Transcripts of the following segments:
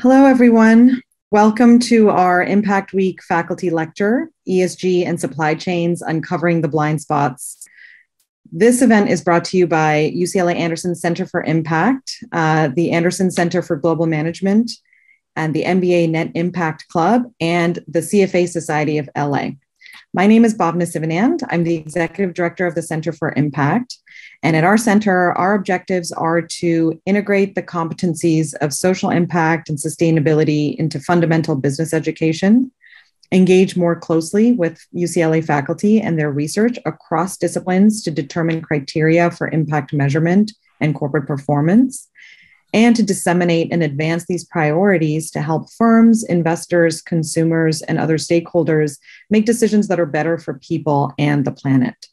Hello, everyone. Welcome to our Impact Week faculty lecture, ESG and Supply Chains Uncovering the Blind Spots. This event is brought to you by UCLA Anderson Center for Impact, uh, the Anderson Center for Global Management, and the MBA Net Impact Club, and the CFA Society of LA. My name is Bhavna Sivanand. I'm the Executive Director of the Center for Impact. And at mm-hmm. our center, our objectives are to integrate the competencies of social impact and sustainability into fundamental business education, engage more closely with UCLA faculty and their research across disciplines to determine criteria for impact measurement and corporate performance, and to disseminate and advance these priorities to help firms, investors, consumers, and other stakeholders make decisions that are better for people and the planet.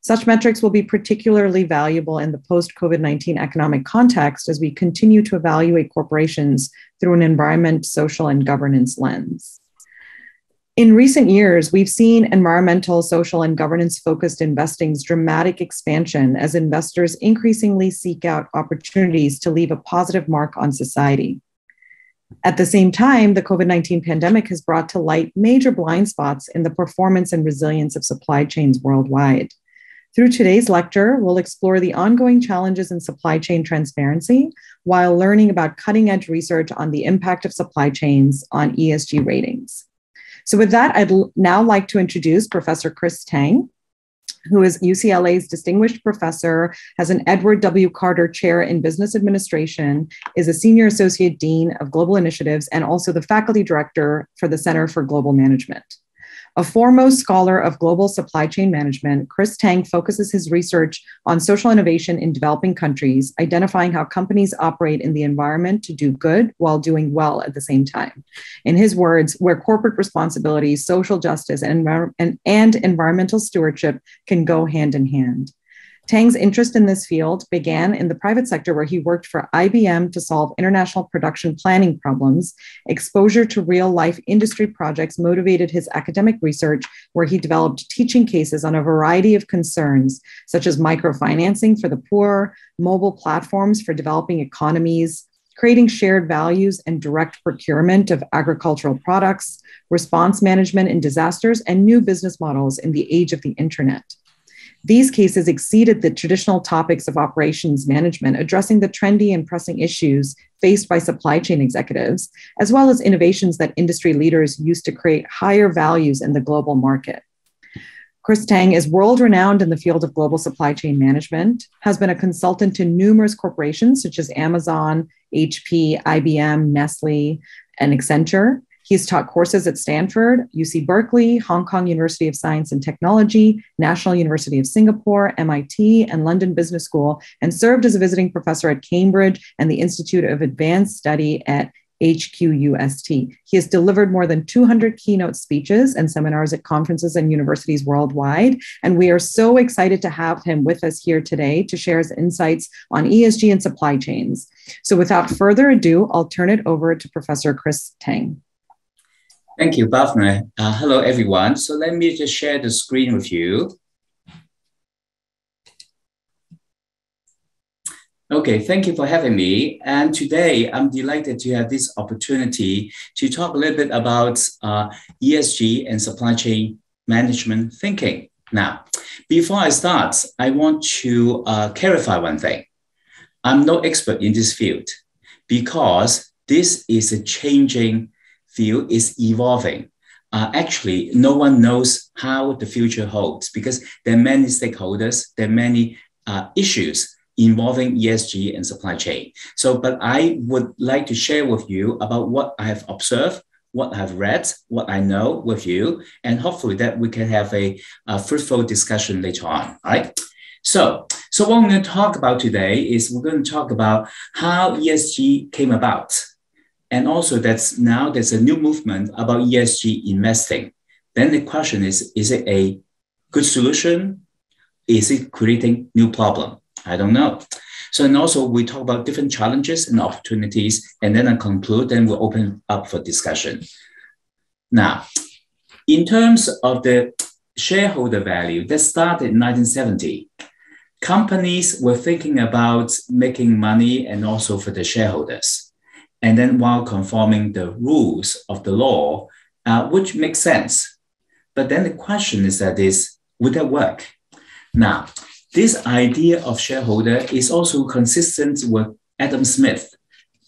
Such metrics will be particularly valuable in the post COVID 19 economic context as we continue to evaluate corporations through an environment, social, and governance lens. In recent years, we've seen environmental, social, and governance focused investing's dramatic expansion as investors increasingly seek out opportunities to leave a positive mark on society. At the same time, the COVID 19 pandemic has brought to light major blind spots in the performance and resilience of supply chains worldwide. Through today's lecture, we'll explore the ongoing challenges in supply chain transparency while learning about cutting edge research on the impact of supply chains on ESG ratings. So, with that, I'd now like to introduce Professor Chris Tang, who is UCLA's distinguished professor, has an Edward W. Carter Chair in Business Administration, is a Senior Associate Dean of Global Initiatives, and also the Faculty Director for the Center for Global Management. A foremost scholar of global supply chain management, Chris Tang focuses his research on social innovation in developing countries, identifying how companies operate in the environment to do good while doing well at the same time. In his words, where corporate responsibility, social justice, and, and, and environmental stewardship can go hand in hand. Tang's interest in this field began in the private sector, where he worked for IBM to solve international production planning problems. Exposure to real life industry projects motivated his academic research, where he developed teaching cases on a variety of concerns, such as microfinancing for the poor, mobile platforms for developing economies, creating shared values and direct procurement of agricultural products, response management in disasters, and new business models in the age of the internet. These cases exceeded the traditional topics of operations management, addressing the trendy and pressing issues faced by supply chain executives, as well as innovations that industry leaders use to create higher values in the global market. Chris Tang is world renowned in the field of global supply chain management, has been a consultant to numerous corporations such as Amazon, HP, IBM, Nestle, and Accenture, He's taught courses at Stanford, UC Berkeley, Hong Kong University of Science and Technology, National University of Singapore, MIT, and London Business School, and served as a visiting professor at Cambridge and the Institute of Advanced Study at HKUST. He has delivered more than 200 keynote speeches and seminars at conferences and universities worldwide. And we are so excited to have him with us here today to share his insights on ESG and supply chains. So without further ado, I'll turn it over to Professor Chris Tang. Thank you, Bhavna. Uh, hello, everyone. So let me just share the screen with you. Okay, thank you for having me. And today I'm delighted to have this opportunity to talk a little bit about uh, ESG and supply chain management thinking. Now, before I start, I want to uh, clarify one thing. I'm no expert in this field because this is a changing field is evolving. Uh, actually, no one knows how the future holds because there are many stakeholders, there are many uh, issues involving ESG and supply chain. So, but I would like to share with you about what I have observed, what I've read, what I know with you, and hopefully that we can have a, a fruitful discussion later on. Right. So, so what we're going to talk about today is we're going to talk about how ESG came about. And also that's now there's a new movement about ESG investing. Then the question is, is it a good solution? Is it creating new problem? I don't know. So, and also we talk about different challenges and opportunities, and then I conclude, then we'll open up for discussion. Now, in terms of the shareholder value, that started in 1970. Companies were thinking about making money and also for the shareholders. And then while conforming the rules of the law, uh, which makes sense. But then the question is that is, would that work? Now, this idea of shareholder is also consistent with Adam Smith's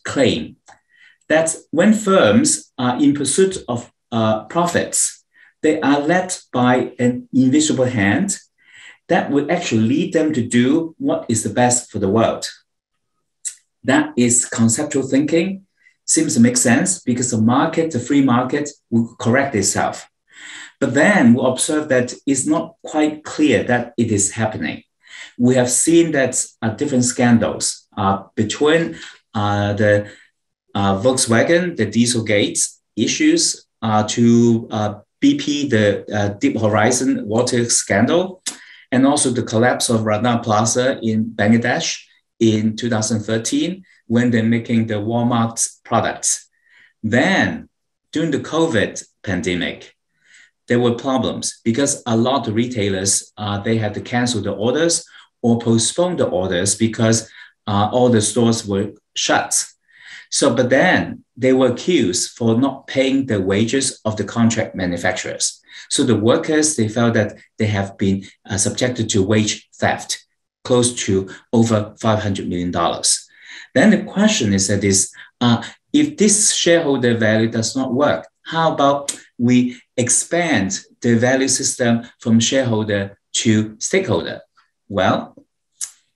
claim that when firms are in pursuit of uh, profits, they are led by an invisible hand that would actually lead them to do what is the best for the world. That is conceptual thinking. Seems to make sense because the market, the free market, will correct itself. But then we observe that it's not quite clear that it is happening. We have seen that uh, different scandals uh, between uh, the uh, Volkswagen, the Dieselgate issues, uh, to uh, BP, the Deep Horizon water scandal, and also the collapse of Rana Plaza in Bangladesh in 2013 when they're making the Walmart products. Then during the COVID pandemic, there were problems because a lot of retailers, uh, they had to cancel the orders or postpone the orders because uh, all the stores were shut. So, but then they were accused for not paying the wages of the contract manufacturers. So the workers, they felt that they have been uh, subjected to wage theft, close to over $500 million. Then the question is that is, uh, if this shareholder value does not work, how about we expand the value system from shareholder to stakeholder? Well,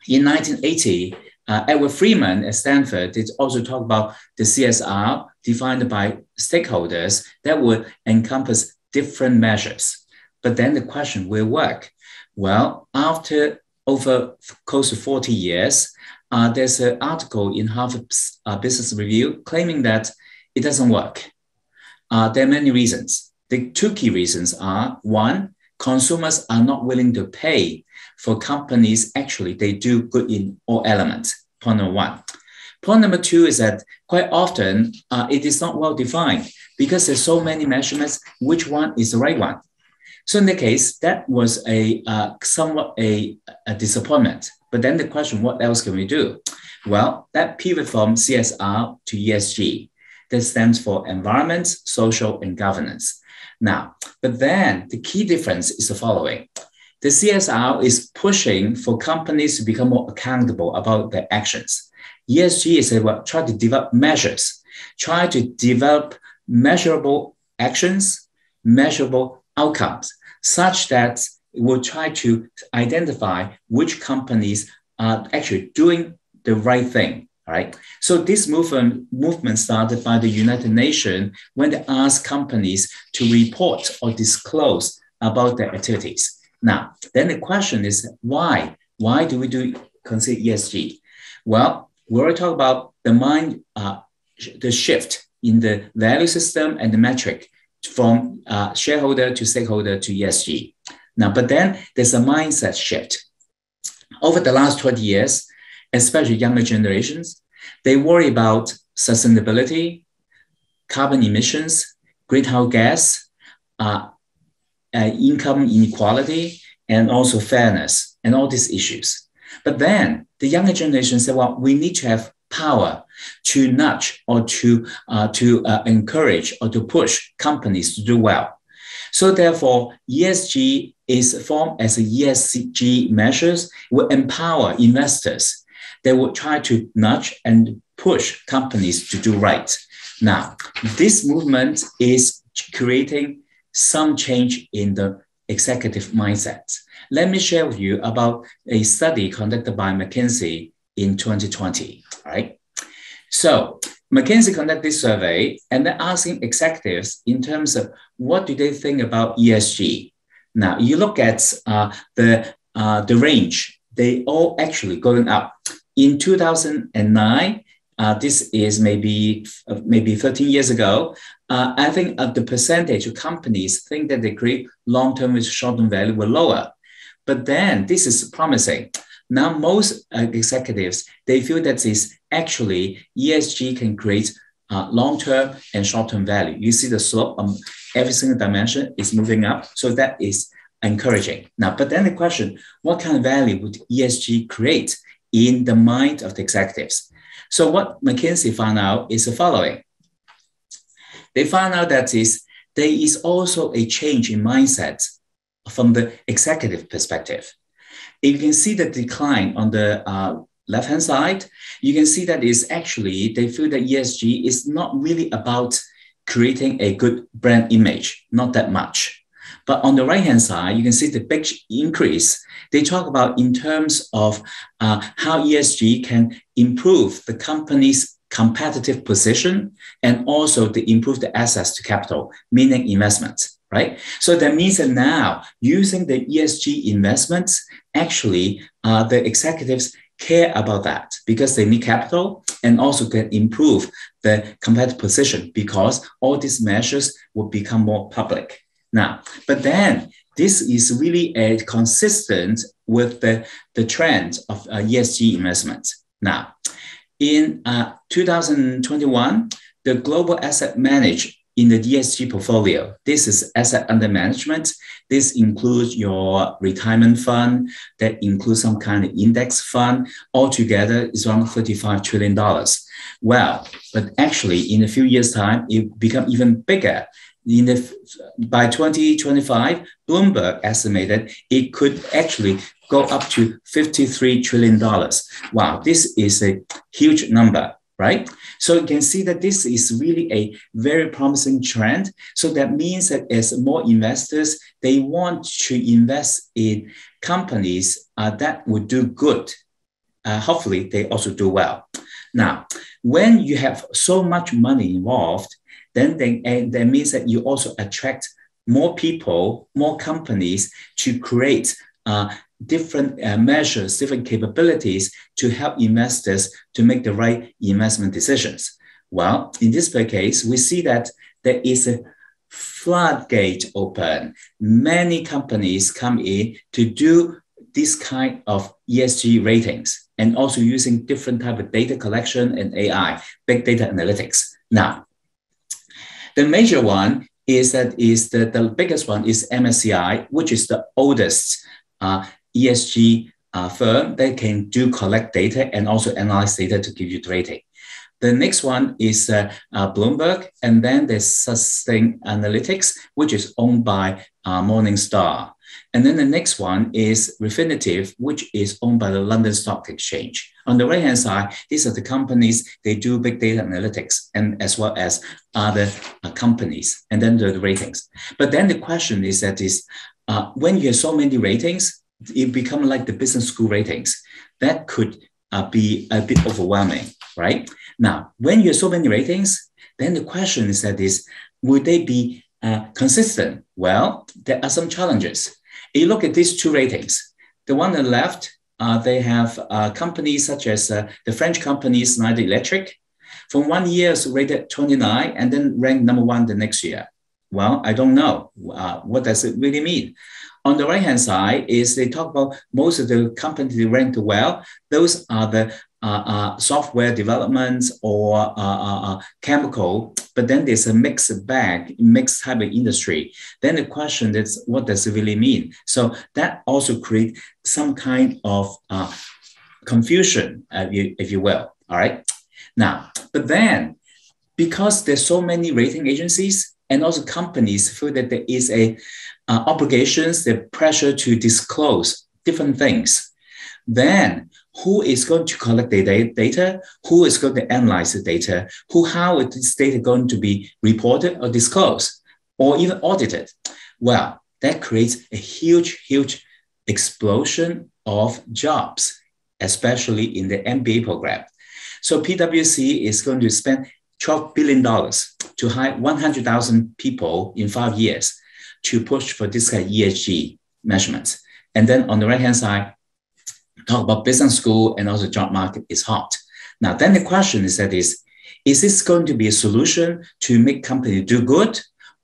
in 1980, uh, Edward Freeman at Stanford did also talk about the CSR defined by stakeholders that would encompass different measures. But then the question will work. Well, after over close to 40 years, uh, there's an article in Harvard uh, Business Review claiming that it doesn't work. Uh, there are many reasons. The two key reasons are one, consumers are not willing to pay for companies, actually, they do good in all elements. Point number one. Point number two is that quite often uh, it is not well defined because there's so many measurements, which one is the right one? So in the case, that was a uh, somewhat a, a disappointment. But then the question, what else can we do? Well, that pivot from CSR to ESG. That stands for environment, social, and governance. Now, but then the key difference is the following the CSR is pushing for companies to become more accountable about their actions. ESG is about try to develop measures, try to develop measurable actions, measurable outcomes, such that we'll try to identify which companies are actually doing the right thing. Right. So this movement movement started by the United Nations when they asked companies to report or disclose about their activities. Now, then the question is why? Why do we do consider ESG? Well, we already talked about the mind, uh, the shift in the value system and the metric from uh, shareholder to stakeholder to ESG. Now, but then there's a mindset shift. Over the last 20 years, especially younger generations, they worry about sustainability, carbon emissions, greenhouse gas, uh, uh, income inequality, and also fairness, and all these issues. But then the younger generation said, well, we need to have power to nudge or to, uh, to uh, encourage or to push companies to do well. So therefore, ESG is formed as a ESG measures will empower investors. They will try to nudge and push companies to do right. Now, this movement is creating some change in the executive mindset. Let me share with you about a study conducted by McKinsey in 2020, right? So McKinsey conducted this survey and they're asking executives in terms of what do they think about ESG. Now you look at uh, the, uh, the range, they all actually going up. In 2009, uh, this is maybe uh, maybe 13 years ago. Uh, I think of the percentage of companies think that they create long-term with short-term value were lower. But then this is promising. Now most uh, executives they feel that this actually ESG can create uh, long-term and short-term value. You see the slope on every single dimension is moving up, so that is encouraging. Now, but then the question: What kind of value would ESG create in the mind of the executives? So what McKinsey found out is the following. They found out that is there is also a change in mindset from the executive perspective. If you can see the decline on the uh, left-hand side, you can see that is actually, they feel that ESG is not really about creating a good brand image, not that much. But on the right-hand side, you can see the big increase. They talk about in terms of uh, how ESG can improve the company's competitive position and also to improve the access to capital, meaning investments, right? So that means that now using the ESG investments, actually uh, the executives care about that because they need capital and also can improve the competitive position because all these measures will become more public. Now, but then this is really a consistent with the, the trend of uh, ESG investment. Now, in uh, 2021, the global asset managed in the ESG portfolio. This is asset under management. This includes your retirement fund, that includes some kind of index fund. Altogether, it's around $35 trillion. Well, but actually, in a few years' time, it become even bigger. In the, by 2025, Bloomberg estimated it could actually go up to $53 trillion. Wow, this is a huge number right? So you can see that this is really a very promising trend. So that means that as more investors, they want to invest in companies uh, that would do good. Uh, hopefully, they also do well. Now, when you have so much money involved, then they, and that means that you also attract more people, more companies to create different uh, measures, different capabilities to help investors to make the right investment decisions. Well, in this case, we see that there is a floodgate open. Many companies come in to do this kind of ESG ratings and also using different type of data collection and AI, big data analytics. Now, the major one is that is the, the biggest one is MSCI, which is the oldest uh, ESG firm that can do collect data and also analyze data to give you the rating. The next one is uh, uh, Bloomberg, and then there's Sustainalytics, which is owned by uh, Morningstar. And then the next one is Refinitiv, which is owned by the London Stock Exchange. On the right-hand side, these are the companies, they do big data analytics and as well as other uh, companies, and then the, the, ratings. But then the question is that is, uh, when you have so many ratings, it become like the business school ratings. That could uh, be a bit overwhelming, right? Now, when you have so many ratings, then the question is that is, would they be uh, consistent? Well, there are some challenges. If you look at these two ratings, the one on the left, uh, they have uh, companies such as uh, the French company Schneider Electric. From one year, rated 29 and then ranked number one the next year. Well, I don't know. Uh, what does it really mean? On the right-hand side is they talk about most of the companies that ranked well. Those are the uh, uh, software developments or uh, uh, uh, chemical, but then there's a mixed bag, mixed type of industry. Then the question is, what does it really mean? So that also create some kind of uh, confusion, if you, if you will. All right. Now, but then because there's so many rating agencies and also companies feel that there is a uh, obligations, the pressure to disclose different things, then who is going to collect the data? Who is going to analyze the data? Who, how is this data going to be reported or disclosed or even audited? Well, that creates a huge, huge explosion of jobs, especially in the MBA program. So PwC is going to spend $12 billion to hire 100,000 people in five years to push for this kind of ESG measurements. And then on the right hand side, talk about business school and also job market is hot. Now, then the question is that is, is this going to be a solution to make company do good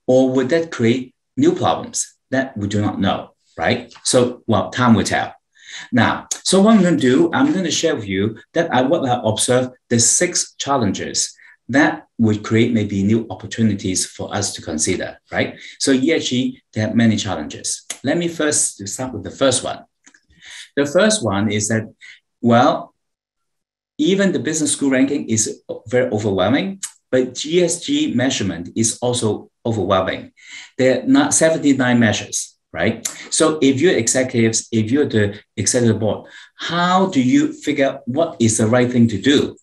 or would that create new problems? That we do not know, right? So, well, time will tell. Now, so what I'm going to do, I'm going to share with you that I what I observed the six challenges that would create maybe new opportunities for us to consider, right? So ESG, there are many challenges. Let me first start with the first one. The first one is that, well, even the business school ranking is very overwhelming, but ESG measurement is also overwhelming. There are not 79 measures, right? So if you're executives, if you're the executive board, how do you figure out what is the right thing to do?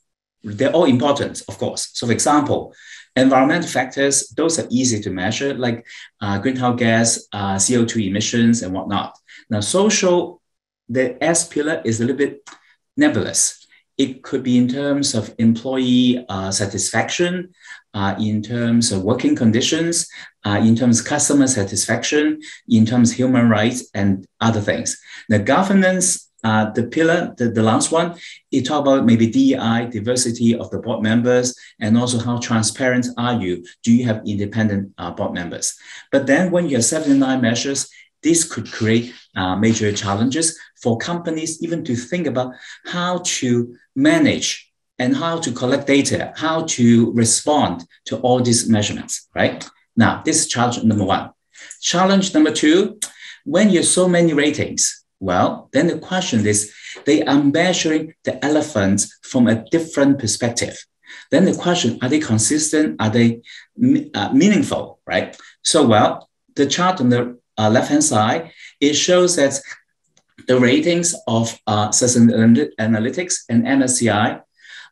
They're all important, of course. So for example, environmental factors, those are easy to measure, like uh, greenhouse gas, uh, CO2 emissions, and whatnot. Now, social, the S pillar is a little bit nebulous. It could be in terms of employee uh, satisfaction, uh, in terms of working conditions, uh, in terms of customer satisfaction, in terms of human rights, and other things. The governance uh, the pillar, the, the last one, it talk about maybe DEI, diversity of the board members, and also how transparent are you? Do you have independent uh, board members? But then when you have 79 measures, this could create uh, major challenges for companies even to think about how to manage and how to collect data, how to respond to all these measurements, right? Now, this is challenge number one. Challenge number two, when you have so many ratings, well, then the question is they are measuring the elephants from a different perspective. Then the question, are they consistent? Are they uh, meaningful, right? So, well, the chart on the uh, left-hand side, it shows that the ratings of uh, Analytics and MSCI,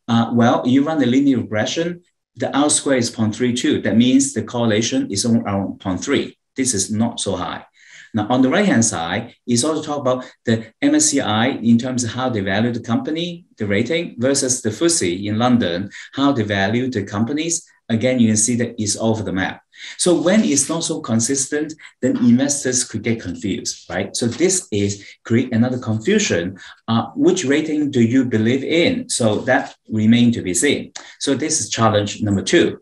uh, well, you run the linear regression, the R square is 0.32. That means the correlation is around 0.3. This is not so high. Now, on the right-hand side, it's also talk about the MSCI in terms of how they value the company, the rating, versus the FTSE in London, how they value the companies. Again, you can see that it's over the map. So when it's not so consistent, then investors could get confused, right? So this is create another confusion. Uh, which rating do you believe in? So that remain to be seen. So this is challenge number two.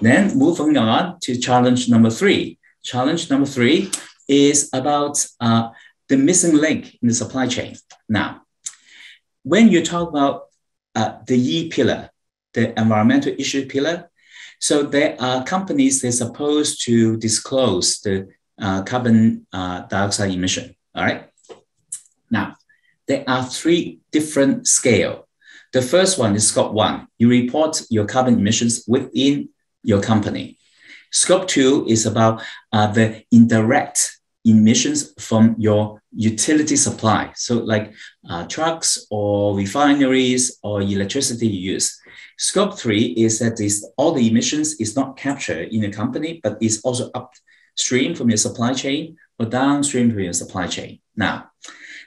Then moving on to challenge number three. Challenge number three is about uh, the missing link in the supply chain. Now, when you talk about uh, the E pillar, the environmental issue pillar, so there are companies they're supposed to disclose the uh, carbon uh, dioxide emission. All right. Now, there are three different scale. The first one is scope one. You report your carbon emissions within your company. Scope two is about uh, the indirect emissions from your utility supply. So like uh, trucks or refineries or electricity use. Scope three is that this, all the emissions is not captured in a company, but is also upstream from your supply chain or downstream from your supply chain. Now,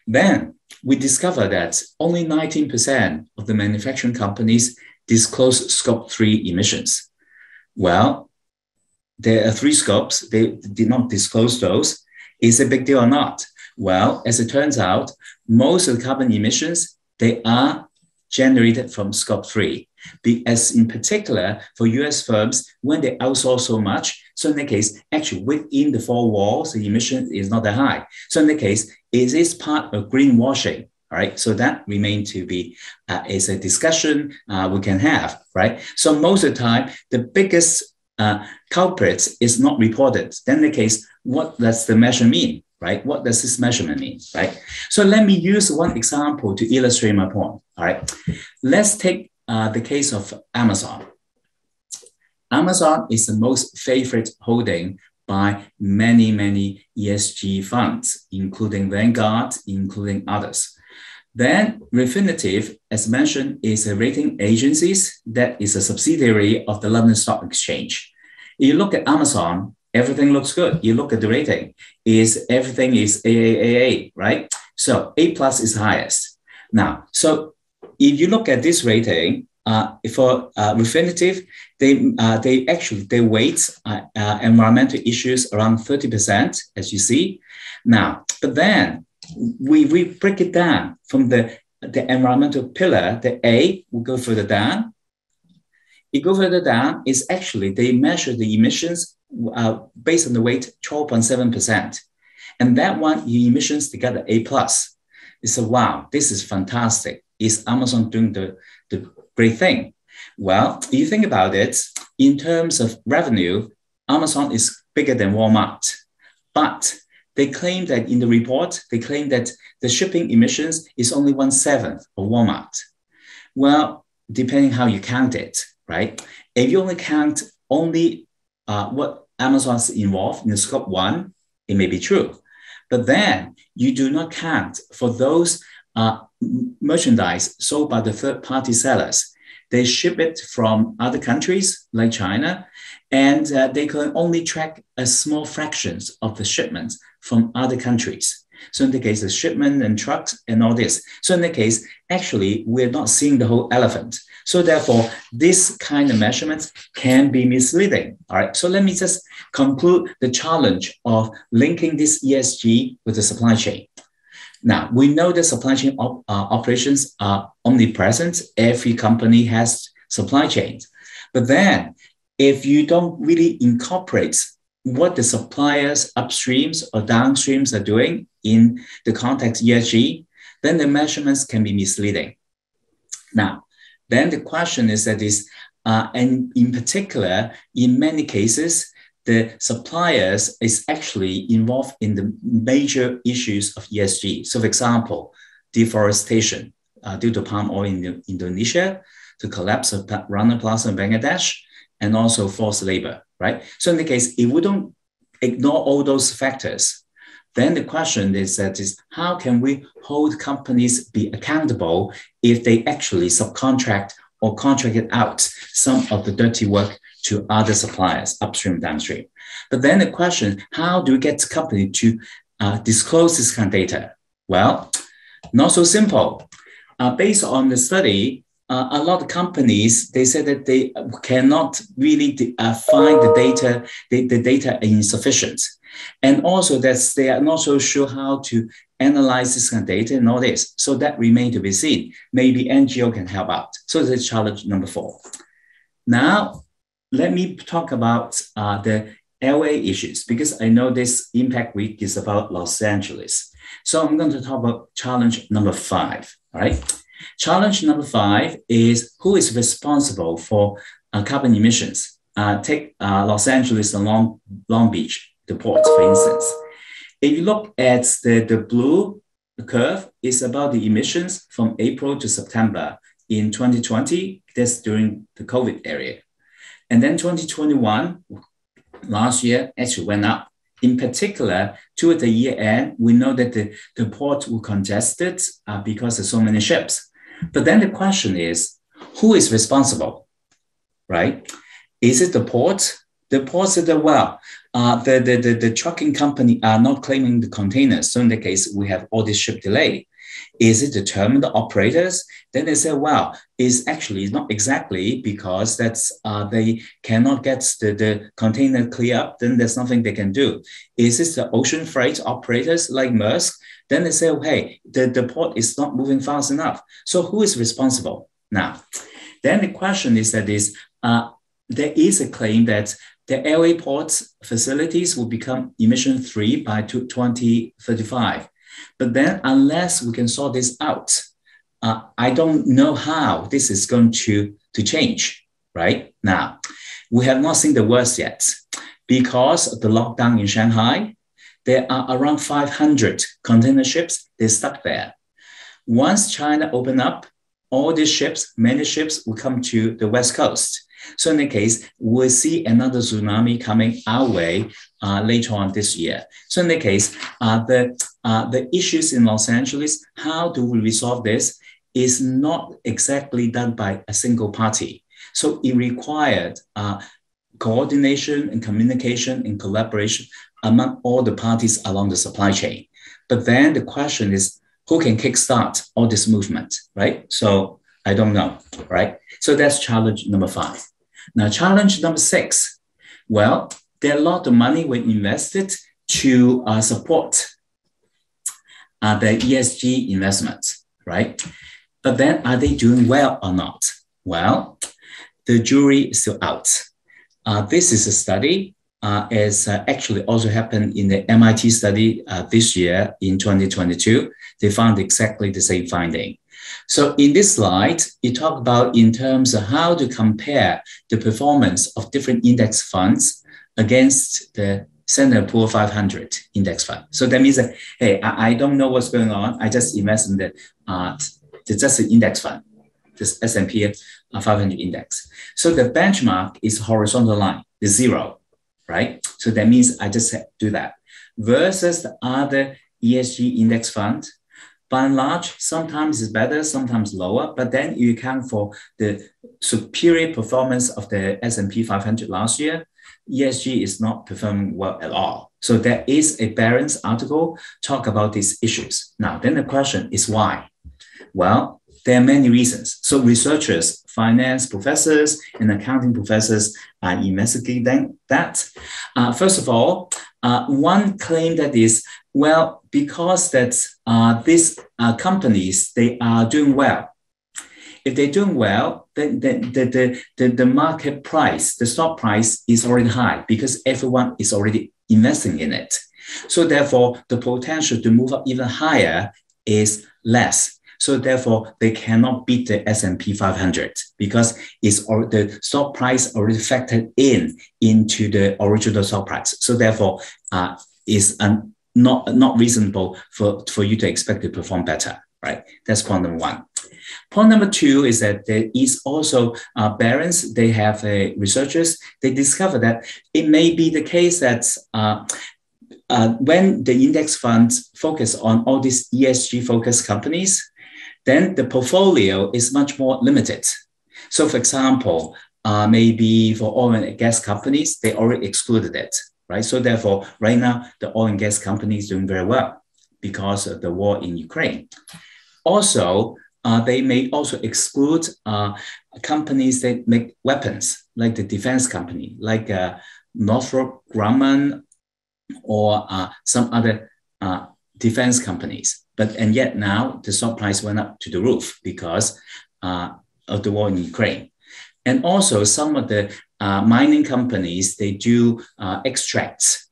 then we discover that only 19% of the manufacturing companies disclose scope three emissions. Well, there are three scopes. They did not disclose those. Is it a big deal or not? Well, as it turns out, most of the carbon emissions, they are generated from scope three. As in particular, for US firms, when they outsource so much, so in that case, actually within the four walls, the emission is not that high. So in that case, is part of greenwashing. All right, so that remains to be uh, is a discussion uh, we can have, right? So most of the time, the biggest uh, culprits is not reported, then the case, what does the measure mean, right? What does this measurement mean, right? So let me use one example to illustrate my point, all right? Let's take uh, the case of Amazon. Amazon is the most favorite holding by many, many ESG funds, including Vanguard, including others. Then Refinitiv, as mentioned, is a rating agencies that is a subsidiary of the London Stock Exchange. You look at Amazon, everything looks good. You look at the rating, is everything is AAA, right? So A plus is highest. Now, so if you look at this rating, uh, for uh, Refinitiv, they, uh, they actually, they weight uh, uh, environmental issues around 30%, as you see. Now, but then we, we break it down from the, the environmental pillar, the A we go further down. It go further down is actually they measure the emissions uh, based on the weight 12.7%. And that one, your emissions together A plus. It's a wow, this is fantastic. Is Amazon doing the, the great thing? Well, you think about it, in terms of revenue, Amazon is bigger than Walmart. But they claim that in the report, they claim that the shipping emissions is only one seventh of Walmart. Well, depending how you count it, right? If you only count only uh, what Amazon's involved in the scope one, it may be true. But then you do not count for those uh, merchandise sold by the third party sellers. They ship it from other countries like China, and uh, they can only track a small fractions of the shipments from other countries. So in the case of shipment and trucks and all this. So in the case, actually, we're not seeing the whole elephant. So therefore, this kind of measurements can be misleading. All right. So let me just conclude the challenge of linking this ESG with the supply chain. Now, we know that supply chain op- uh, operations are omnipresent. Every company has supply chains. But then, if you don't really incorporate what the suppliers upstreams or downstreams are doing in the context ESG, then the measurements can be misleading. Now, then the question is that is, uh, and in particular, in many cases, the suppliers is actually involved in the major issues of ESG. So, for example, deforestation uh, due to palm oil in Indonesia, the collapse of Rana Plaza in Bangladesh, and also forced labor, right? So, in the case, if we don't ignore all those factors, then the question is that is how can we hold companies be accountable if they actually subcontract or contracted out some of the dirty work to other suppliers, upstream, downstream. But then the question, how do we get the company to uh, disclose this kind of data? Well, not so simple. Uh, based on the study, uh, a lot of companies they said that they cannot really uh, find the data the, the data insufficient and also that they are not so sure how to analyze this kind of data and all this so that remain to be seen maybe ngo can help out so that's challenge number four now let me talk about uh, the LA issues because I know this Impact Week is about Los Angeles. So I'm going to talk about challenge number five. All right. Challenge number five is who is responsible for uh, carbon emissions? Uh, take uh, Los Angeles and Long, Long Beach, the ports, for instance. If you look at the, the blue curve, it's about the emissions from April to September in 2020. That's during the COVID area. And then 2021, last year, actually went up. In particular, toward the year end, we know that the, the port were congested uh, because of so many ships. But then the question is, who is responsible, right? Is it the port? The port said well, uh, the, the, the, the trucking company are not claiming the containers. So in the case, we have all this ship delay. Is it determined the operators? Then they say, well, it's actually not exactly because that's uh, they cannot get the, the container clear up, then there's nothing they can do. Is it the ocean freight operators like Maersk? Then they say, hey, the, the port is not moving fast enough. So who is responsible? Now, then the question is that is uh, there is a claim that the LA ports facilities will become emission free by 2035. But then, unless we can sort this out, uh, I don't know how this is going to, to change, right? Now, we have not seen the worst yet. Because of the lockdown in Shanghai, there are around 500 container ships, they're stuck there. Once China open up, all these ships, many ships will come to the West Coast. So in the case, we'll see another tsunami coming our way uh, later on this year. So in the case, uh, the, uh, the issues in Los Angeles, how do we resolve this is not exactly done by a single party. So it required uh, coordination and communication and collaboration among all the parties along the supply chain. But then the question is, who can kickstart all this movement, right? So I don't know, right? So that's challenge number five. Now, challenge number six. Well, there are a lot of money we invested to uh, support uh, the ESG investments, right? But then are they doing well or not? Well, the jury is still out. Uh, this is a study uh, as uh, actually also happened in the MIT study uh, this year in 2022. They found exactly the same finding. So in this slide, you talk about in terms of how to compare the performance of different index funds against the Standard Poor 500 index fund. So that means that, hey, I, I don't know what's going on. I just invest in the, uh, the just the index fund. this S&P 500 index. So the benchmark is horizontal line, the zero, right? So that means I just do that. Versus the other ESG index fund, by and large, sometimes it's better, sometimes lower, but then you account for the superior performance of the S&P 500 last year, ESG is not performing well at all. So there is a Barron's article talk about these issues. Now, then the question is why? Well, there are many reasons. So researchers, finance professors, and accounting professors are investigating that. Uh, first of all, uh, one claim that is well because that uh, these uh, companies they are doing well. If they're doing well, then, the, the, the, the market price, the stock price is already high because everyone is already investing in it. So therefore, the potential to move up even higher is less. So therefore, they cannot beat the S&P 500 because it's or the stock price already factored in into the original stock price. So therefore, uh, is an, not not reasonable for, for you to expect to perform better. Right? That's number one. Point number two is that there is also uh, Barron's, they have uh, researchers, they discover that it may be the case that uh, uh, when the index funds focus on all these ESG focused companies, then the portfolio is much more limited. So for example, uh, maybe for oil and gas companies, they already excluded it, right? So therefore, right now, the oil and gas companies doing very well because of the war in Ukraine. Also, uh, they may also exclude uh, companies that make weapons, like the defense company, like uh, Northrop Grumman or uh, some other uh, defense companies. But and yet now the stock price went up to the roof because uh, of the war in Ukraine. And also some of the mining companies, they do extracts,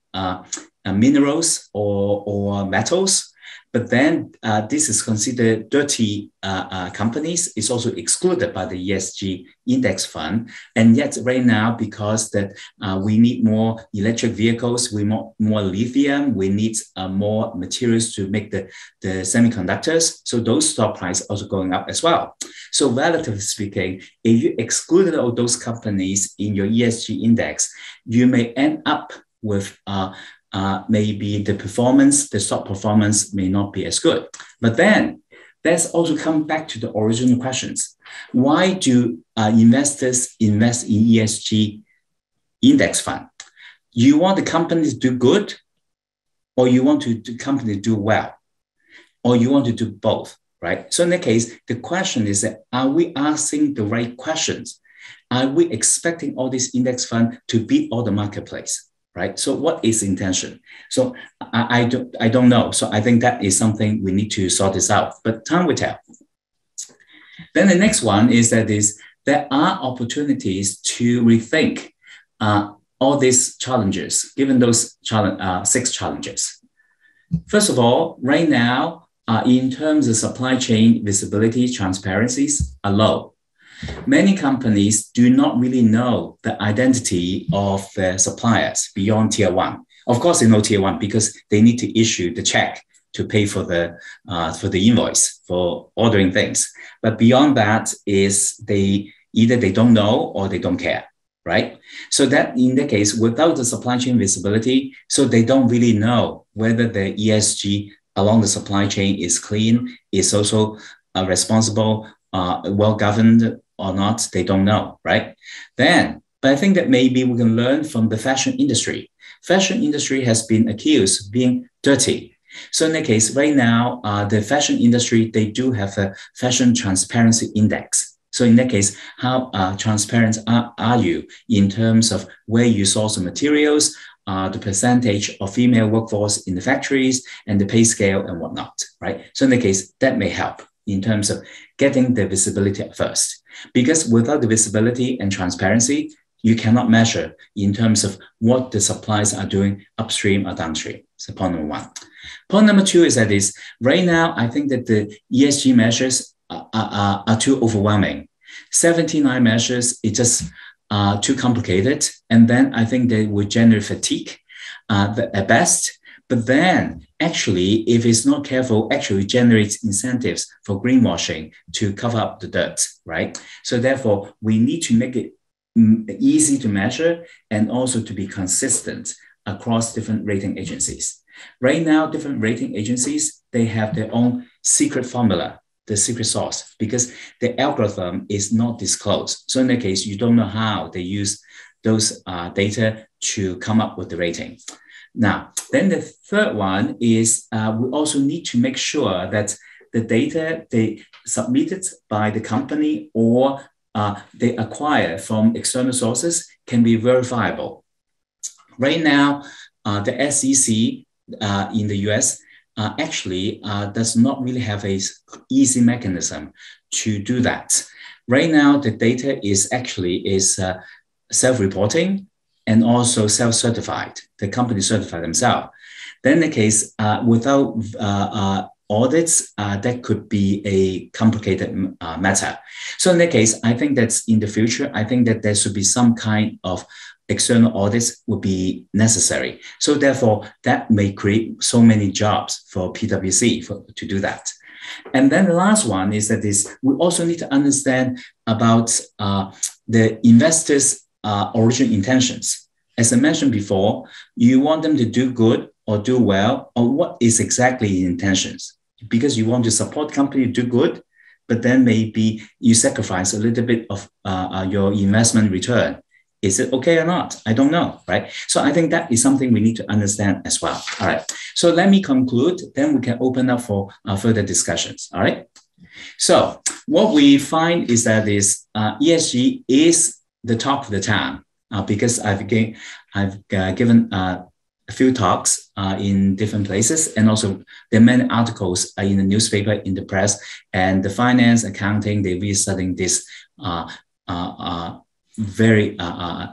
minerals or, or metals but then uh, this is considered dirty uh, uh, companies. It's also excluded by the ESG index fund. And yet right now, because that uh, we need more electric vehicles, we want more lithium, we need uh, more materials to make the, the semiconductors. So those stock prices also going up as well. So relatively speaking, if you excluded all those companies in your ESG index, you may end up with uh, uh, maybe the performance, the stock performance may not be as good. But then let's also come back to the original questions. Why do uh, investors invest in ESG index fund? You want the company to do good, or you want to, the company to do well, or you want to do both, right? So in that case, the question is that are we asking the right questions? Are we expecting all these index fund to beat all the marketplace? Right? So what is intention? So I, I, don't, I don't know. So I think that is something we need to sort this out, but time will tell. Then the next one is that is there are opportunities to rethink uh, all these challenges, given those challenge, uh, six challenges. First of all, right now, uh, in terms of supply chain visibility, transparencies are low Many companies do not really know the identity of their suppliers beyond tier one. Of course, they know tier one because they need to issue the check to pay for the uh, for the invoice for ordering things. But beyond that is they either they don't know or they don't care, right? So that in the case, without the supply chain visibility, so they don't really know whether the ESG along the supply chain is clean, is also uh, responsible, uh, well governed, or not, they don't know, right? Then, but I think that maybe we can learn from the fashion industry. Fashion industry has been accused of being dirty. So in that case, right now, uh, the fashion industry, they do have a fashion transparency index. So in that case, how uh, transparent are, are you in terms of where you source the materials, uh, the percentage of female workforce in the factories, and the pay scale and whatnot, right? So in that case, that may help in terms of getting the visibility at first. Because without the visibility and transparency, you cannot measure in terms of what the suppliers are doing upstream or downstream. So point number one. Point number two is that is right now, I think that the ESG measures are, are, are too overwhelming. 79 measures, it's just uh, too complicated. And then I think they would generate fatigue uh, at best. But then, actually, if it's not careful, actually generates incentives for greenwashing to cover up the dirt, right? So therefore, we need to make it easy to measure and also to be consistent across different rating agencies. Right now, different rating agencies, they have their own secret formula, the secret sauce, because the algorithm is not disclosed. So in that case, you don't know how they use those uh, data to come up with the rating. Now, then the third one is uh, we also need to make sure that the data they submitted by the company or uh, they acquire from external sources can be verifiable. Right now, uh, the SEC uh, in the US uh, actually uh, does not really have a easy mechanism to do that. Right now, the data is actually is self-reporting and also self-certified. The company certify themselves. Then in the case uh, without uh, uh, audits, uh, that could be a complicated uh, matter. So in that case, I think that's in the future. I think that there should be some kind of external audits would be necessary. So therefore, that may create so many jobs for PwC for, to do that. And then the last one is that is we also need to understand about uh, the investors' uh, original intentions. As I mentioned before, you want them to do good or do well, or what is exactly intentions? Because you want to support company to do good, but then maybe you sacrifice a little bit of uh, uh, your investment return. Is it okay or not? I don't know, right? So I think that is something we need to understand as well. All right. So let me conclude, then we can open up for uh, further discussions. All right. So what we find is that is uh, ESG is the talk of the town uh, because I've, uh, given uh, a few talks uh, in different places, and also there are many articles in the newspaper, in the press, and the finance, accounting, they're really studying this very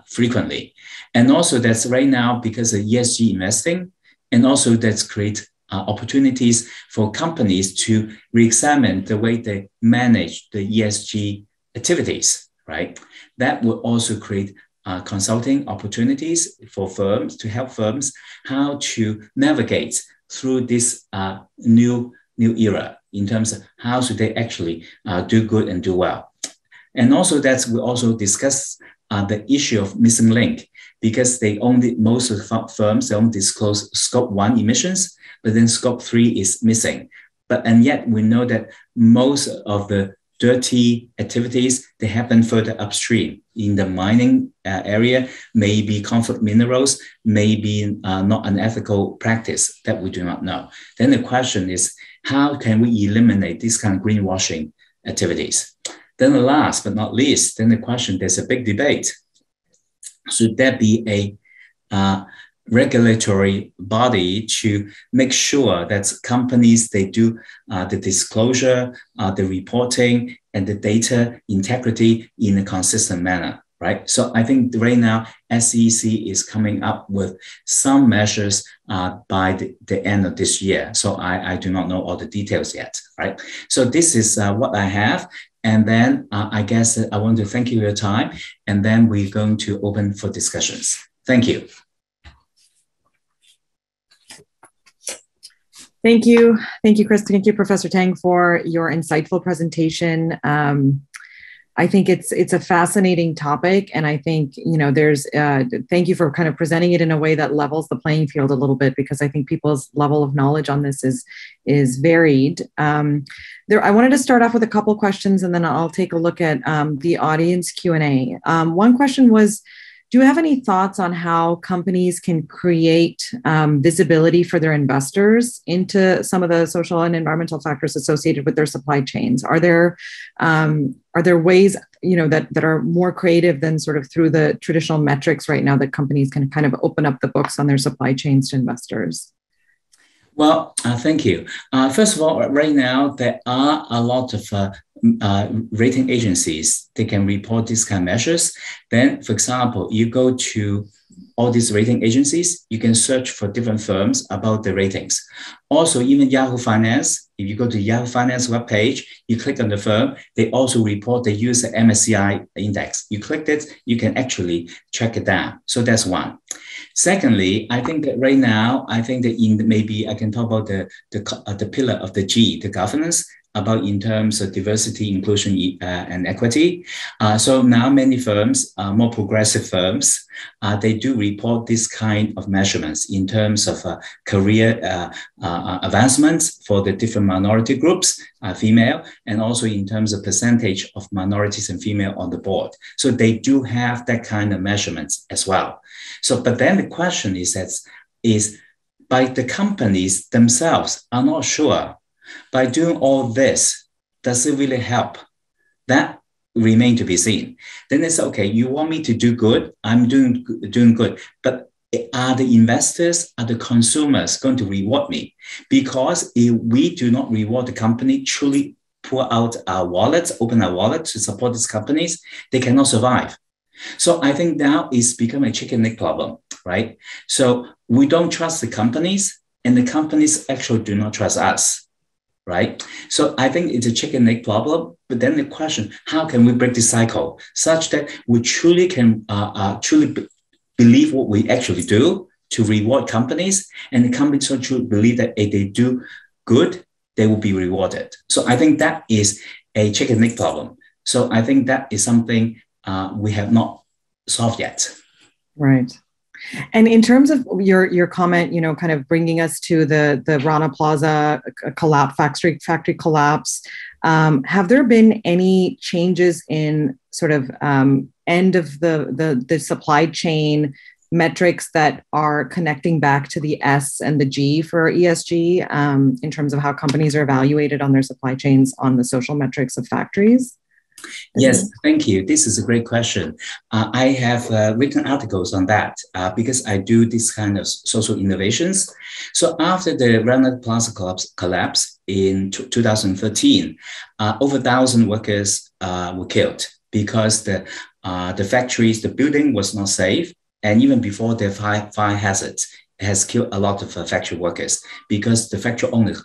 frequently. And also that's right now because of ESG investing, and also that's create uh, opportunities for companies to re-examine the way they manage the ESG activities, right? That will also create uh, consulting opportunities for firms to help firms how to navigate through this uh, new new era in terms of how should they actually uh, do good and do well. And also that we also discuss uh, the issue of missing link because they only most of the firms only disclose scope one emissions, but then scope three is missing. But and yet we know that most of the dirty activities, they happen further upstream in the mining uh, area, maybe conflict minerals, maybe uh, not an ethical practice that we do not know. Then the question is, how can we eliminate this kind of greenwashing activities? Then the last but not least, then the question, there's a big debate. Should there be a uh, regulatory body to make sure that companies they do uh, the disclosure, uh, the reporting, and the data integrity in a consistent manner. Right. So I think right now SEC is coming up with some measures uh, by the, the, end of this year. So I, I do not know all the details yet. Right. So this is uh, what I have. And then uh, I guess I want to thank you for your time. And then we're going to open for discussions. Thank you. Thank you. Thank you, Chris. Thank you, Professor Tang, for your insightful presentation. Um, I think it's it's a fascinating topic, and I think you know there's. Uh, thank you for kind of presenting it in a way that levels the playing field a little bit because I think people's level of knowledge on this is is varied. Um, there, I wanted to start off with a couple questions, and then I'll take a look at um, the audience Q and A. Um, one question was do you have any thoughts on how companies can create um, visibility for their investors into some of the social and environmental factors associated with their supply chains? Are there um, are there ways you know that that are more creative than sort of through the traditional metrics right now that companies can kind of open up the books on their supply chains to investors? Well, uh, thank you. Uh, first of all, right now, there are a lot of uh, uh, rating agencies. They can report these kind of measures. Then, for example, you go to all these rating agencies, you can search for different firms about the ratings. Also, even Yahoo Finance, if you go to Yahoo Finance webpage, you click on the firm, they also report the MSCI index. You click it, you can actually track it down. So that's one. Secondly, I think that right now, I think that in maybe I can talk about the, the, uh, the pillar of the G, the governance about in terms of diversity, inclusion, uh, and equity. Uh, so now many firms, uh, more progressive firms, uh, they do report this kind of measurements in terms of uh, career uh, advancements for the different minority groups, female, and also in terms of percentage of minorities and female on the board. So they do have that kind of measurements as well. So, but then the question is that is by the companies themselves are not sure by doing all this, does it really help? That remain to be seen. Then it's okay. You want me to do good? I'm doing doing good, but are the investors, are the consumers going to reward me? Because if we do not reward the company, truly pull out our wallets, open our wallet to support these companies, they cannot survive. So I think now it's become a chicken egg problem, right? So we don't trust the companies, and the companies actually do not trust us right? So I think it's a chicken egg problem. But then the question, how can we break the cycle such that we truly can uh, uh, truly believe what we actually do to reward companies, and the companies truly believe that if they do good, they will be rewarded. So I think that is a chicken egg problem. So I think that is something uh, we have not solved yet. Right. And in terms of your your comment, you know, kind of bringing us to the the Rana Plaza collapse factory factory collapse, um, have there been any changes in sort of um, end of the, the the supply chain metrics that are connecting back to the S and the G for ESG um, in terms of how companies are evaluated on their supply chains on the social metrics of factories? Yes, thank you. This is a great question. Uh, I have uh, written articles on that uh, because I do this kind of social innovations. So after the Rana Plaza collapse, collapse in 2013, uh, over a thousand workers uh, were killed because the uh, the factories, the building was not safe, and even before the fire, fire hazards, has killed a lot of factory workers because the factory owners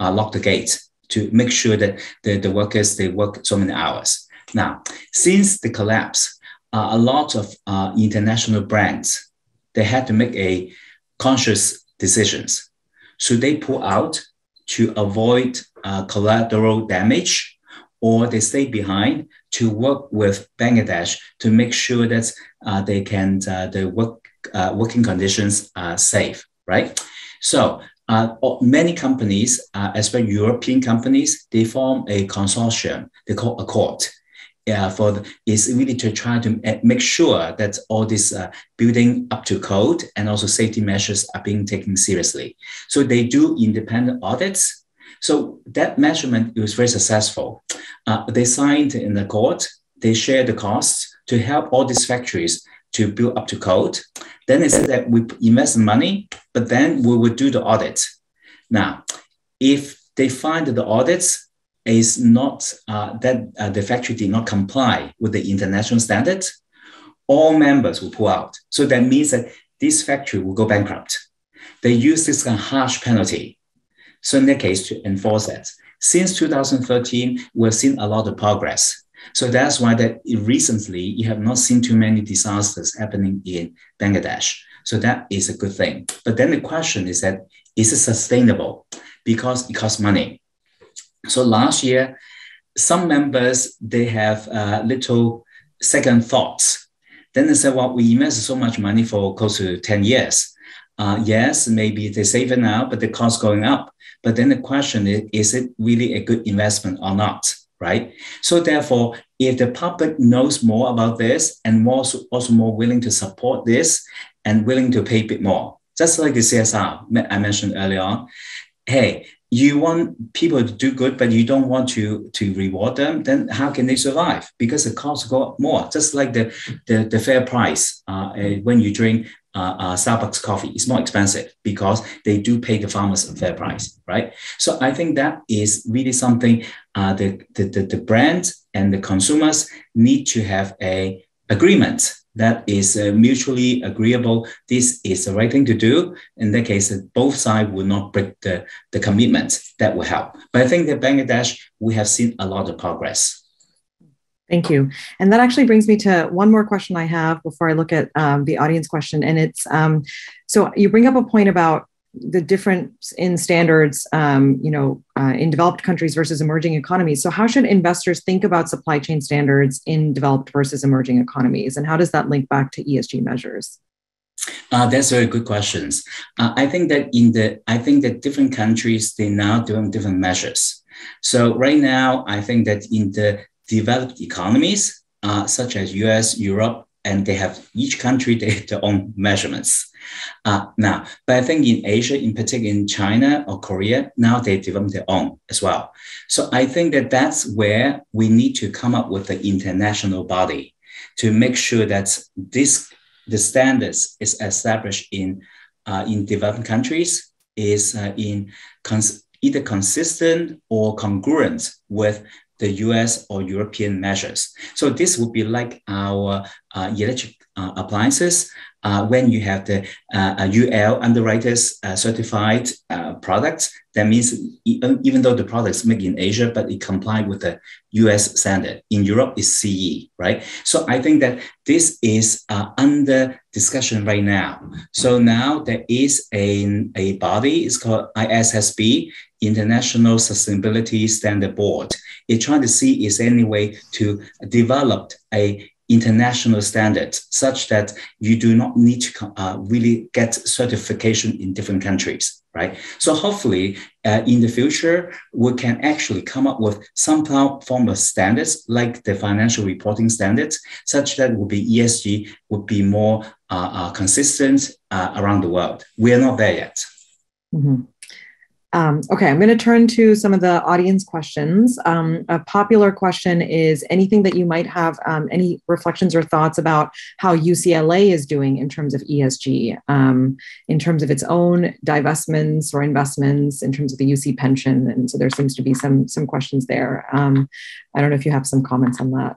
locked the gates to make sure that the, the workers, they work so many hours. Now, since the collapse, uh, a lot of uh, international brands, they had to make a conscious decisions. Should they pull out to avoid uh, collateral damage or they stay behind to work with Bangladesh to make sure that uh, they can, uh, the work, uh, working conditions are safe, right? So uh, many companies, uh, especially European companies, they form a consortium. They call Accord. Yeah, for the, is really to try to make sure that all this uh, building up to code and also safety measures are being taken seriously. So they do independent audits. So that measurement was very successful. Uh, they signed in the Accord. They share the costs to help all these factories to build up to code. Then they said that we invest money, but then we will do the audit. Now, if they find that the audits is not uh, that uh, the factory did not comply with the international standards, all members will pull out. So that means that this factory will go bankrupt. They use this kind of harsh penalty. So in that case, to enforce that. Since 2013, we've seen a lot of progress. So that's why that recently you have not seen too many disasters happening in Bangladesh. So that is a good thing. But then the question is that is it sustainable? Because it costs money. So last year, some members they have uh, little second thoughts. Then they said, well, we invested so much money for close to 10 years. Uh, yes, maybe they save it now, but the cost going up. But then the question is, is it really a good investment or not? Right? So therefore, if the public knows more about this and more also more willing to support this and willing to pay a bit more, just like the CSR I mentioned earlier on, hey, you want people to do good, but you don't want to, to reward them, then how can they survive? Because the costs go more, just like the, the, the fair price uh, when you drink uh, uh, Starbucks coffee It's more expensive because they do pay the farmers a fair price, right? So I think that is really something uh, the, the, the, the brand and the consumers need to have a agreement that is uh, mutually agreeable, this is the right thing to do. In that case, both sides will not break the, the commitment. That will help. But I think that Bangladesh, we have seen a lot of progress. Thank you. And that actually brings me to one more question I have before I look at um, the audience question. And it's um, so you bring up a point about the difference in standards, um, you know, uh, in developed countries versus emerging economies. So, how should investors think about supply chain standards in developed versus emerging economies, and how does that link back to ESG measures? Uh, that's very good questions. Uh, I think that in the, I think that different countries they now doing different measures. So right now, I think that in the developed economies, uh, such as US, Europe, and they have each country they have their own measurements. Uh, now, but I think in Asia, in particular in China or Korea, now they develop their own as well. So I think that that's where we need to come up with the international body to make sure that this the standards is established in uh, in developing countries is uh, in cons- either consistent or congruent with the US or European measures. So this would be like our uh, electric uh, appliances. Uh, when you have the UL uh, underwriters uh, certified uh, products, that means even though the products made in Asia, but it comply with the US standard. In Europe, it's CE, right? So I think that this is under discussion right now. So now there is a, a body, it's called ISSB, International Sustainability Standard Board. It's trying to see is any way to develop a international standard such that you do not need to uh, really get certification in different countries, right? So hopefully uh, in the future, we can actually come up with some form of standards like the financial reporting standards, such that would be ESG would be more uh, uh consistent uh, around the world. We are not there yet. Mm-hmm. Um, okay, I'm going to turn to some of the audience questions. Um, a popular question is anything that you might have, um, any reflections or thoughts about how UCLA is doing in terms of ESG, um, in terms of its own divestments or investments, in terms of the UC pension. And so there seems to be some, some questions there. Um, I don't know if you have some comments on that.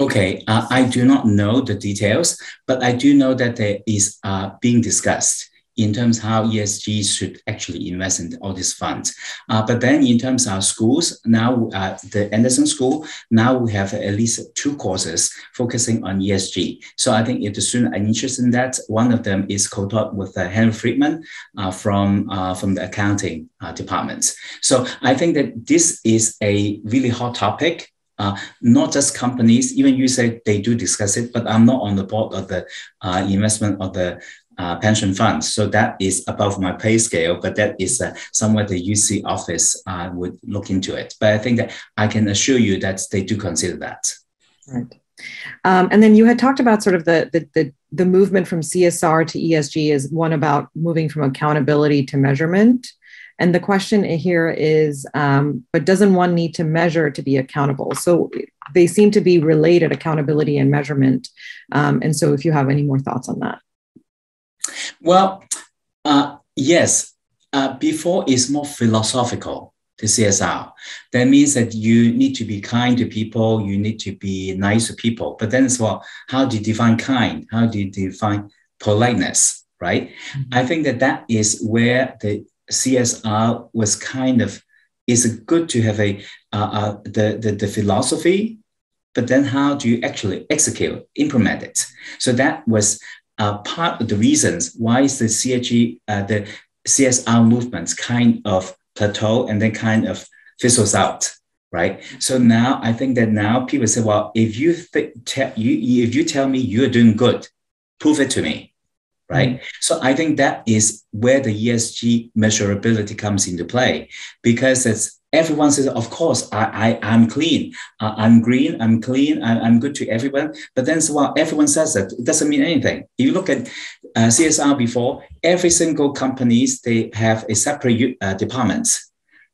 Okay, uh, I do not know the details, but I do know that there is uh, being discussed in terms how ESG should actually invest in all these funds. Uh, but then in terms of schools, now uh, the Anderson School, now we have at least two courses focusing on ESG. So I think if the student are interested in that, one of them is co-taught with uh, Henry Friedman uh, from, uh, from the accounting uh, department. So I think that this is a really hot topic uh, not just companies, even UC they do discuss it, but I'm not on the board of the uh, investment of the uh, pension funds. So that is above my pay scale, but that is uh, somewhere the UC office uh, would look into it. But I think that I can assure you that they do consider that. Right. Um, and then you had talked about sort of the, the, the the movement from CSR to ESG is one about moving from accountability to measurement. And the question here is, um, but doesn't one need to measure to be accountable? So they seem to be related, accountability and measurement. Um, and so if you have any more thoughts on that. Well, uh, yes. Uh, before is more philosophical. The CSR. That means that you need to be kind to people. You need to be nice to people. But then as well, how do you define kind? How do you define politeness? Right. Mm-hmm. I think that that is where the CSR was kind of is good to have a uh, uh, the, the the philosophy but then how do you actually execute, implement it? So that was uh, part of the reasons why is the CSG, uh, the CSR movements kind of plateau and then kind of fizzles out, right? So now I think that now people say, well, if you te- you if you tell me you're doing good, prove it to me, right? Mm-hmm. So I think that is where the ESG measurability comes into play because it's everyone says, of course, I, I, I'm clean, uh, I'm green, I'm clean, I, am good to everyone. But then, so everyone says that, it doesn't mean anything. If you look at uh, CSR before, every single companies, they have a separate uh, departments.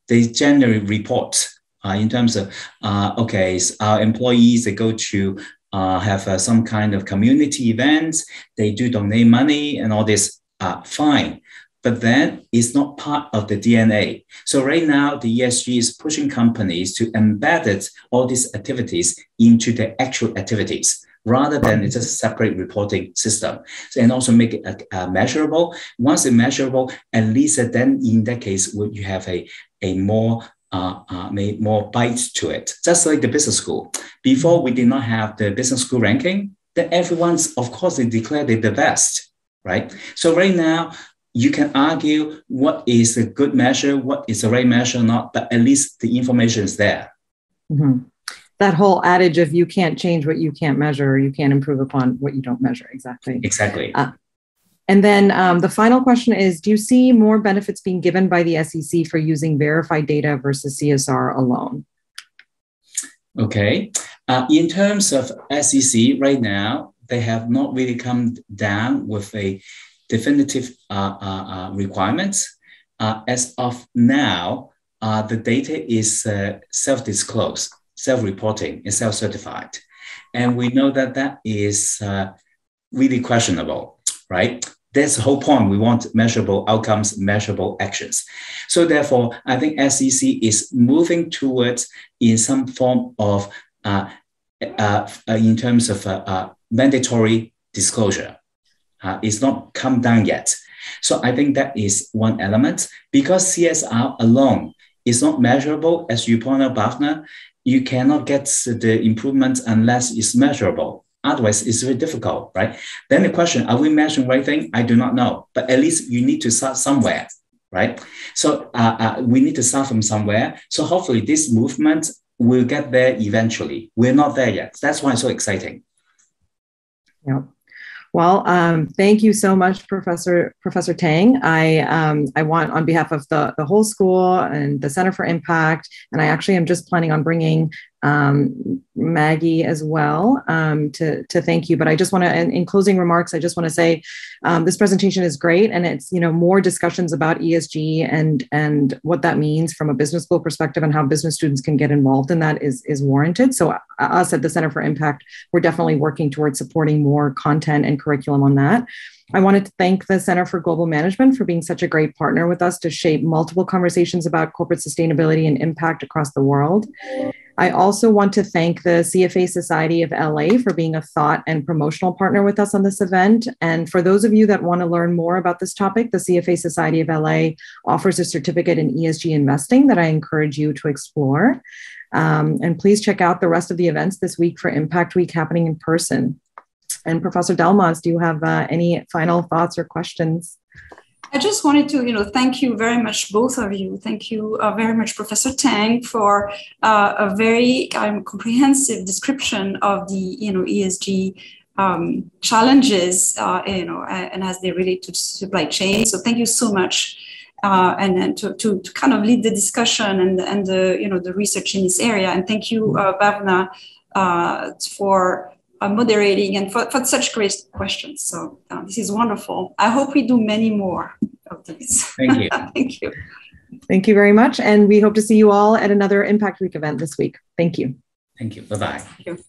They generally report uh, in terms of, uh, okay, our employees, they go to uh, have some kind of community events, they do donate money and all this, fine. But then it's not part of the DNA. So right now, the ESG is pushing companies to embed all these activities into the actual activities rather than it's a separate reporting system. And also make it uh, uh, measurable. Once it's measurable, at least then in that case, would you have a, a more uh, uh, made more bites to it. Just like the business school. Before we did not have the business school ranking, then everyone's, of course, they declared it the best, right? So right now, you can argue what is a good measure, what is the right measure, or not, but at least the information is there. Mm-hmm. That whole adage of you can't change what you can't measure, or you can't improve upon what you don't measure. Exactly. Exactly. Uh, and then um, the final question is Do you see more benefits being given by the SEC for using verified data versus CSR alone? Okay. Uh, in terms of SEC, right now, they have not really come down with a definitive uh, uh, uh requirements. As of now, the data is self-disclosed, self-reporting, and self-certified. And we know that that is really questionable, right? That's the whole point. We want measurable outcomes, measurable actions. So therefore, I think SEC is moving towards in some form of uh, uh, in terms of uh, mandatory disclosure. Uh, it's not come down yet. So I think that is one element because CSR alone is not measurable, as you point out, Bhavna. You cannot get the improvement unless it's measurable. Otherwise, it's very difficult, right? Then the question, are we measuring right thing? I do not know, but at least you need to start somewhere, right? So uh, uh, we need to start from somewhere. So hopefully this movement will get there eventually. We're not there yet. That's why it's so exciting. Yep. Well, um, thank you so much, Professor Professor Tang. I um, I want on behalf of the the whole school and the Center for Impact, and I actually am just planning on bringing um, Maggie as well um, to, to thank you. But I just want to, in, in, closing remarks, I just want to say um, this presentation is great, and it's you know more discussions about ESG and and what that means from a business school perspective and how business students can get involved in that is is warranted. So uh, us at the Center for Impact, we're definitely working towards supporting more content and curriculum on that. I wanted to thank the Center for Global Management for being such a great partner with us to shape multiple conversations about corporate sustainability and impact across the world. I also want to thank the CFA Society of LA for being a thought and promotional partner with us on this event. And for those of you that want to learn more about this topic, the CFA Society of LA offers a certificate in ESG investing that I encourage you to explore. Um, and please check out the rest of the events this week for Impact Week happening in person. And Professor Delmas, do you have uh, any final thoughts or questions? I just wanted to, you know, thank you very much, both of you. Thank you uh, very much, Professor Tang, for uh, a very um, comprehensive description of the, you know, ESG um, challenges, uh, you know, and as they relate to supply chain. So thank you so much, uh, and, and to, to, to, kind of lead the discussion and and the, you know, the research in this area. And thank you, uh, Bhavna, uh, for uh, moderating and for, for such great questions. So uh, this is wonderful. I hope we do many more of these. Thank you. Thank you. Thank you very much. And we hope to see you all at another Impact Week event this week. Thank you. Thank you. Bye-bye. Thank you.